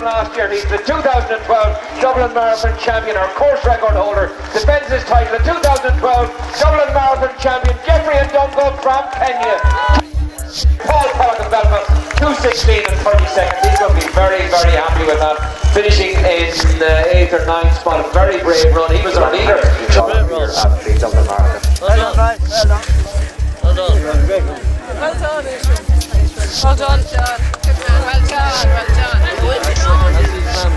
Last year, he's the 2012 Dublin Marathon champion, our course record holder, defends his title. The 2012 Dublin Marathon champion, Geoffrey Ndungu from Kenya. Paul Pollock of Belfast, 216 and 30 seconds. He's going to be very, very happy with that. Finishing in the 8th or ninth spot, a very brave run. He was our leader. Well done. Well done. Well done. Well done. Well done, Well done, John. Well done, well done.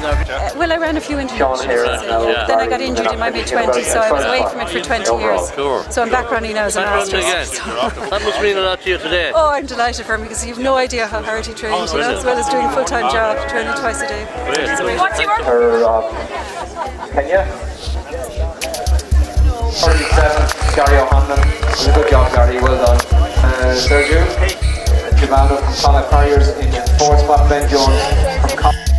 Uh, well, I ran a few international races. Then I got injured in my mid 20s, so I was away from it for 20 years. Sure. So I'm back running now as a Running master. again. That must mean a lot to you today. Oh, I'm delighted for him because you've no idea how hard he trains, you know, as well as doing a full time job, training twice a day. What's your Her, uh, Kenya. 37, Gary O'Hanlon. It was a good job, Gary. Well done. Uh, Sergio. Giovanni from Connacht Carriers in fourth spot. Ben Jones from Connacht.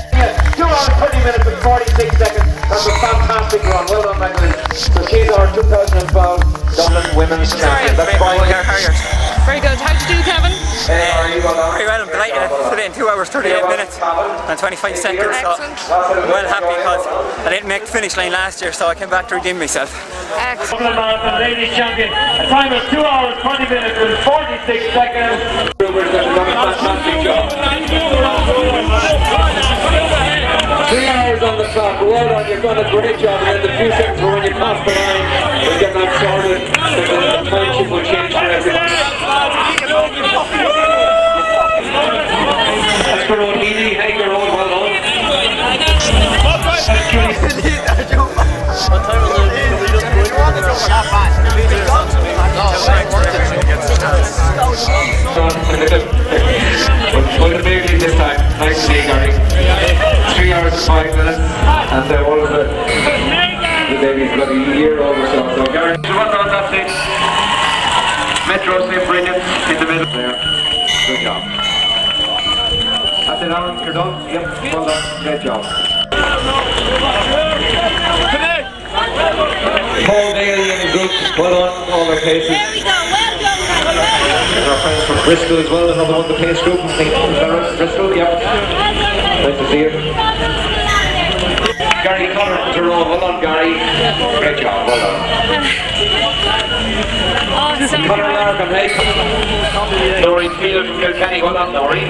Two hours, 30 minutes and 46 seconds. That's a fantastic run. Well done, Magdalene. So she's our 2012 Dublin Women's Champion. That's fine. Very good. How did you do, Kevin? Uh, are you well? Very well, I'm delighted. Put it in 2 hours 38 minutes and 25 seconds. So Excellent. I'm well happy because I didn't make the finish line last year, so I came back to redeem myself. Excellent. Dublin Marathon Ladies Champion. A time of 2 hours, 20 minutes and 46 seconds. Rumours done a fantastic job. Done. You've done a great job. And then the few seconds for when you pass the line, we'll get that sorted. The timeship will change for everyone. That's for O'Healy. Hager Road. Well this time. Nice to see you, Gary. Three hours and five minutes. And uh, what was it? The baby's got a year old or so. So, Gary, so what done, that's. Metro St. Brilliant in the middle there. Good job. That's it, Aaron. You're done? Yep. Well done. Great job. Paul Daly and good. Well done. All their cases. There we go. Well done. There's our friends from Bristol as well, another one, the pace group. I think is that right? Bristol, yep. Nice to see you. Gary Connor from Tyrone, well done Gary. Great job, well done. Awesome. Connor Larkin, hey. Laurie Field from Kilkenny, well done Laurie.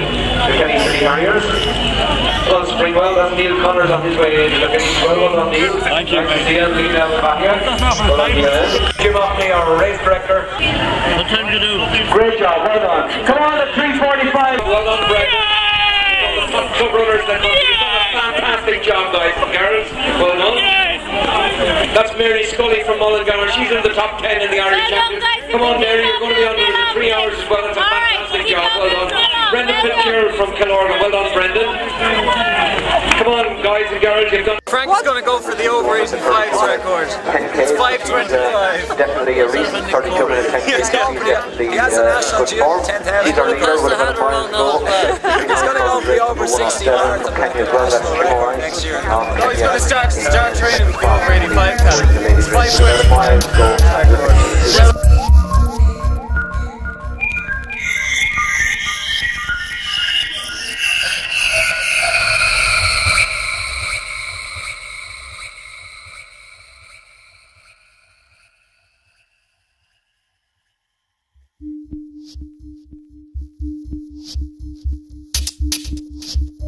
Kilkenny City Harriers. Well, Springwell, that's Neil Connors on his way to Kilkenny. Well, well done Neil. Thank you. Nice to see you, Lee down the back here. Well done Neil. Jim Aughney, our race director. What time do you do? Great job, well done. Come on at 345. Well done, Brett. Some runners that you've done a fantastic job, guys. Girls, well done. That's Mary Scully from Mullingar. She's in the top 10 in the Irish Well done, Come on, Mary, you're going to be under the three hours as well. That's a All right, fantastic keep job. Well done. Brendan Fitzgerald from Killorgan. Well done, Brendan. Come on, guys and girls, you've done. Frank's going to go for the over 8 and 5s record. It's 5.25. Definitely a recent 32 minute 10 He's going for definitely he has a uh, national good junior form. 10,000. He's our leader with about five to go. He's going to 60 marathon Kenny as well, that's national record next year. No, he's going to start start training over 85 calories. The ladies It's race, so 5.25. five go. Thank you. Thank you.